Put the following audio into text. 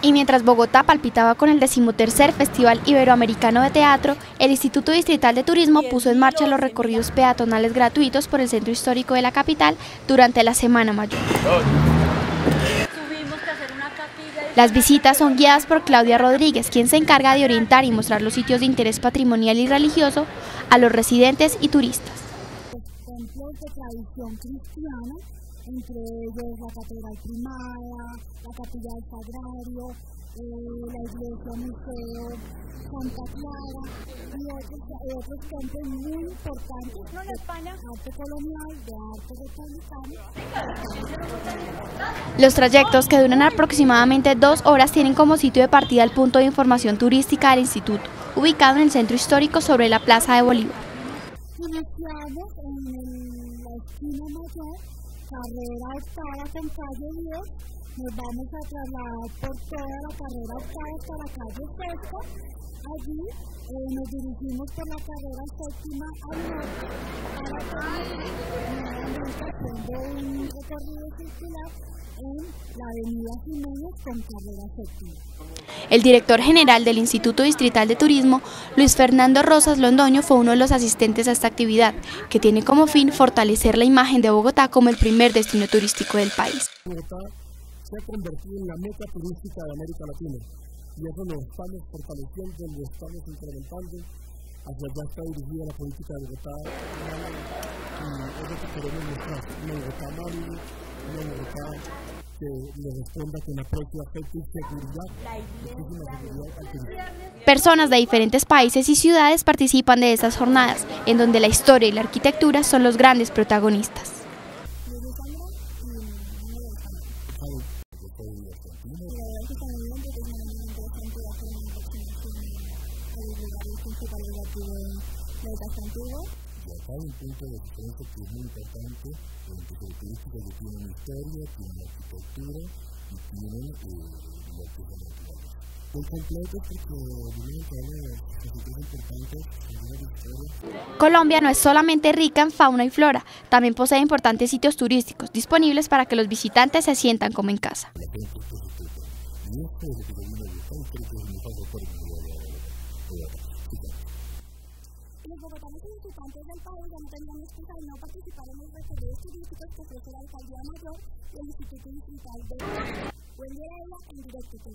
Y mientras Bogotá palpitaba con el decimotercer Festival Iberoamericano de Teatro, el Instituto Distrital de Turismo puso en marcha los recorridos peatonales gratuitos por el centro histórico de la capital durante la Semana Mayor. Las visitas son guiadas por Claudia Rodríguez, quien se encarga de orientar y mostrar los sitios de interés patrimonial y religioso a los residentes y turistas. Entre ellos la Catedral Primada, la Capilla del Sagrario, eh, la Iglesia Museo Santa Clara y otros, y otros templos muy importantes de arte colonial, de arte republicano. Los trayectos que duran aproximadamente dos horas tienen como sitio de partida el punto de información turística del instituto, ubicado en el centro histórico sobre la Plaza de Bolívar. Iniciamos en la esquina mayor carrera octava con calle 10, nos vamos a trasladar por toda la carrera octava hasta la calle sexta. Allí eh, nos dirigimos por la carrera séptima al norte para nuevamente haciendo un recorrido circular en la avenida Jiménez con carrera séptima. El director general del Instituto Distrital de Turismo, Luis Fernando Rosas Londoño, fue uno de los asistentes a esta actividad, que tiene como fin fortalecer la imagen de Bogotá como el primer destino turístico del país. Bogotá se ha convertido en la meta turística de América Latina y eso lo estamos fortaleciendo, lo estamos incrementando. Hacia allá está dirigida la política de Bogotá y es lo que queremos mostrar, una Bogotá amable, una Bogotá que le responda con aprecio, afecto y seguridad, seguridad Personas de diferentes países y ciudades participan de estas jornadas, en donde la historia y la arquitectura son los grandes protagonistas. Colombia no es solamente rica en fauna y flora, también posee importantes sitios turísticos disponibles para que los visitantes se sientan como en casa. Es positiva. Y esto es lo que viene a gustar, creo que es un paso fuerte de la Los bogotanos y visitantes del país ya no tendrán excusa de no participar en los recorridos turísticos que ofrece la Alcaldía Mayor y el Instituto Distrital de Buen día, en directo.